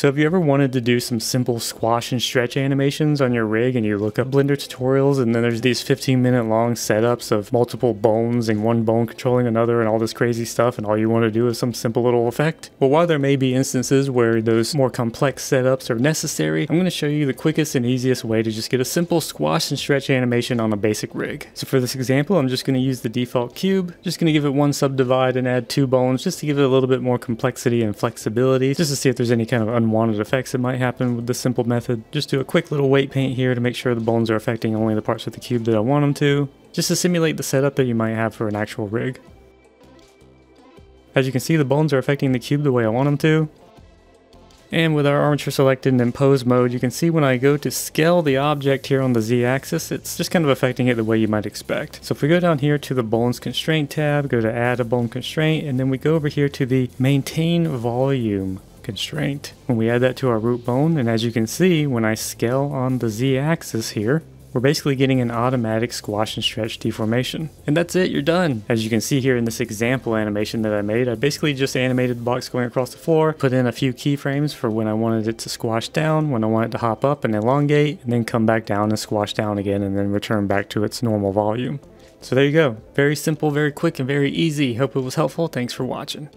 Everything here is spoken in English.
So if you ever wanted to do some simple squash and stretch animations on your rig and you look up Blender tutorials and then there's these 15 minute long setups of multiple bones and one bone controlling another and all this crazy stuff and all you want to do is some simple little effect? Well while there may be instances where those more complex setups are necessary, I'm going to show you the quickest and easiest way to just get a simple squash and stretch animation on a basic rig. So for this example I'm just going to use the default cube, just going to give it one subdivide and add two bones just to give it a little bit more complexity and flexibility just to see if there's any kind of unwanted effects that might happen with this simple method. Just do a quick little weight paint here to make sure the bones are affecting only the parts of the cube that I want them to, just to simulate the setup that you might have for an actual rig. As you can see, the bones are affecting the cube the way I want them to. And with our armature selected in pose mode, you can see when I go to scale the object here on the z-axis, it's just kind of affecting it the way you might expect. So if we go down here to the bones constraint tab, go to add a bone constraint, and then we go over here to the maintain volume constraint. When we add that to our root bone, and as you can see, when I scale on the z-axis here, we're basically getting an automatic squash and stretch deformation. And that's it, you're done. As you can see here in this example animation that I made, I basically just animated the box going across the floor, put in a few keyframes for when I wanted it to squash down, when I want it to hop up and elongate, and then come back down and squash down again and then return back to its normal volume. So there you go. Very simple, very quick, and very easy. Hope it was helpful. Thanks for watching.